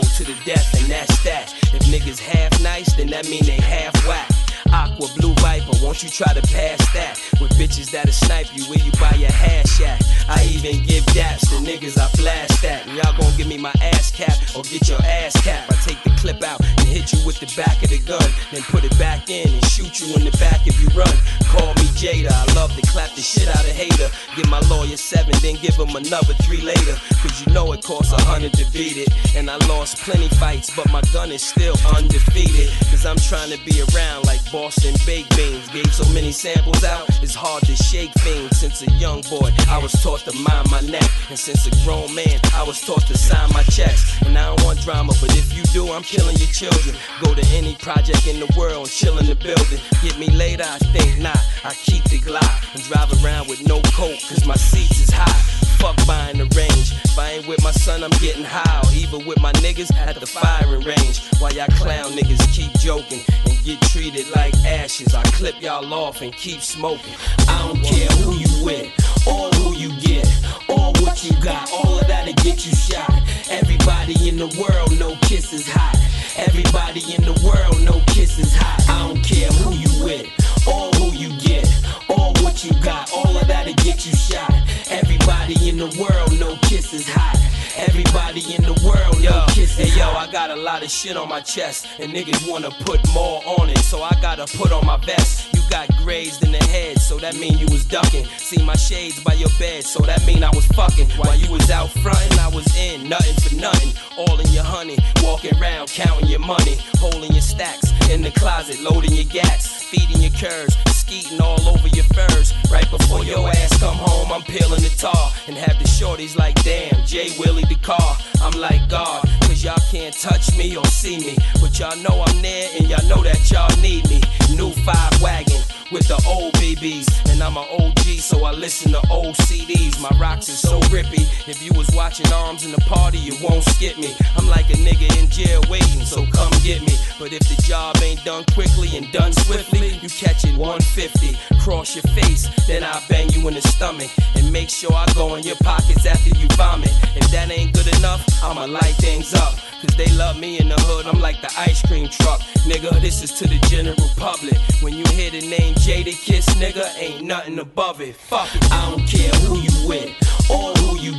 to the death, and that's that. If niggas half nice, then that mean they half whack. Aqua Blue Viper, won't you try to pass that? With bitches that'll snipe you where you buy your hash at. I even give daps to niggas I blast at. And y'all gon' give me my ass cap or get your ass cap. I take the clip out and hit you with the back of the gun. Then put it back in and shoot you in the back if you run. Call me Jada, I love to clap the shit out of hater. Give my lawyer seven, then give him another three later. Cause you know it costs a hundred to beat it. And I lost plenty fights, but my gun is still undefeated. Cause I'm trying to be around like Boston baked beans. Gave so many samples out, it's hard to shake things. Since a young boy, I was taught to mind my neck. And since a grown man, I was taught to sign my checks. And I don't want drama, but if you do, I'm killing your children. Go to any project in the world, chill in the building. Get me later, I think not. I keep the Glock and drive around with no coat, cause my seats is high. Fuck buying the range. If I ain't with my son, I'm getting high. Even with my niggas at the firing range. While y'all clown niggas keep joking and get treated like ashes. I clip y'all off and keep smoking. I don't care who you with or who you get or what you got. All of that'll get you shot. Everybody in the world know kiss is hot. Everybody in the world know kiss is hot. I don't care who you with or who you get all what you got. All of that'll get you shot. Everybody in the world know kiss is hot. Everybody in the world know kiss is hey, yo, I got a lot of shit on my chest, and niggas wanna put more on it, so I gotta put on my vest. You got grazed in the head, so that mean you was ducking. See my shades by your bed, so that mean I was fucking. While you was out frontin', I was in, nothing for nothing. All in your honey, walking around counting your money, holding your stacks in the closet, loading your gats, feeding your curves, skeeting all over your furs. Right before your ass come home, I'm peeling the tar and have the shorties like, damn, Jay Willie the car. I'm like God, cause y'all can't touch me or see me, but y'all know I'm there and y'all know that y'all need me. New five wagon with the old BBs. And I'm an OG, so I listen to old CDs. My rocks is so grippy. If you was watching arms in the party, you won't skip me. I'm like a nigga in jail waiting, so come get me. But if the job ain't done quickly and done swiftly, you catch it 150. Cross your face, then I'll bang you in the stomach. And make sure I go in your pockets after you vomit. If that ain't good enough, I'ma light things up. Cause they love me in the hood, I'm like the ice cream truck. Nigga, this is to the general public. When you hear the name Jadakiss, nigga, ain't nothing above it. Fuck it, I don't care who you with, or who you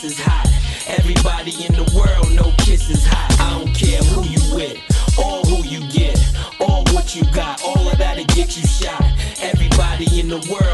Kiss is hot. Everybody in the world know Kiss is hot. I don't care who you with, or who you get, or what you got. All of that'll get you shot. Everybody in the world